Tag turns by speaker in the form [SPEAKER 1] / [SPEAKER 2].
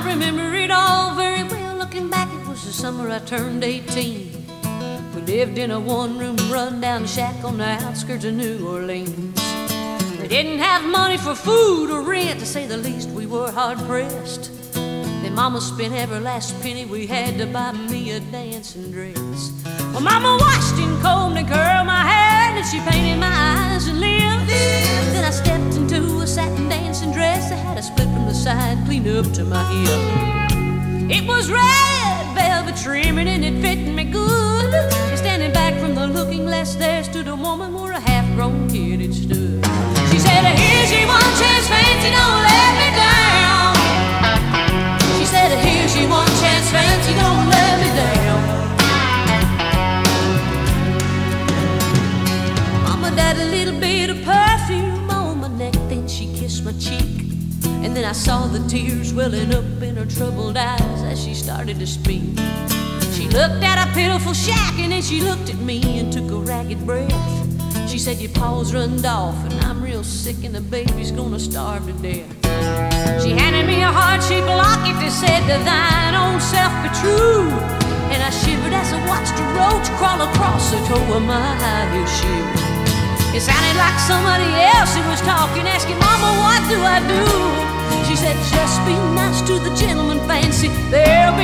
[SPEAKER 1] I remember it all very well. Looking back, it was the summer I turned 18. We lived in a one room rundown shack on the outskirts of New Orleans. We didn't have money for food or rent, to say the least, we were hard pressed. Then Mama spent every last penny we had to buy me a dancing dress. Well, Mama washed and combed and curled my hair, and she painted my eyes and lips. Then I stepped into a satin dancing dress that had a split the side, clean up to my hip. It was red velvet trimming and it fit me good. Standing back from the looking glass, there stood a woman where a half-grown kid had stood. She said, "Here's your one chance, fancy, don't let me down." She said, "Here's your one chance, fancy, don't let me down." Mama a little bit And then I saw the tears welling up in her troubled eyes as she started to speak. She looked at a pitiful shack and then she looked at me and took a ragged breath. She said, Your pa's runned off and I'm real sick and the baby's gonna starve to death. She handed me a heart-shaped locket that said, To thine own self be true. And I shivered as I watched a roach crawl across the toe of my high shoe. It sounded like somebody else who was talking, asking, Mama, what do I do? She said, just be nice to the gentleman, fancy. They'll